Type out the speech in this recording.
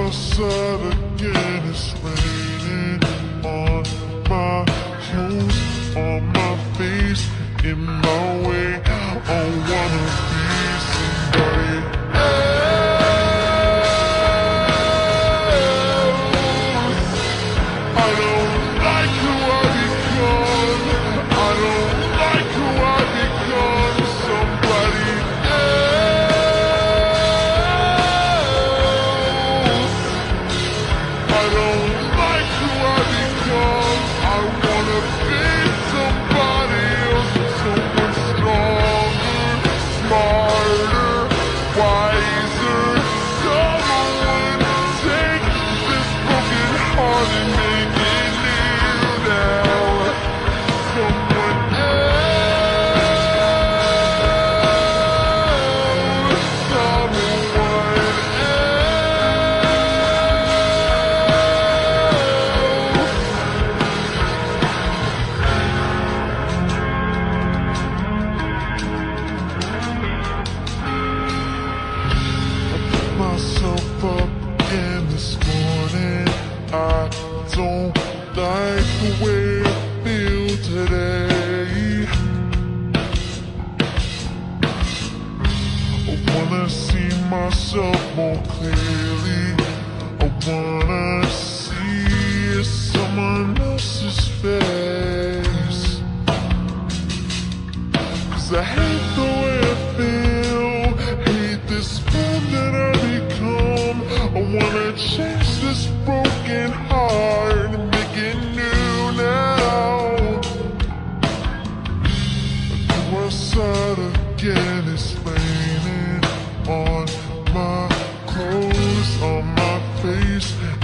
I said again, it's raining on my on my face, in my way, on wanna be. wanna see myself more clearly. I wanna see someone else's face. Cause I hate the way I feel. Hate this man that I become. I wanna change this broken heart. please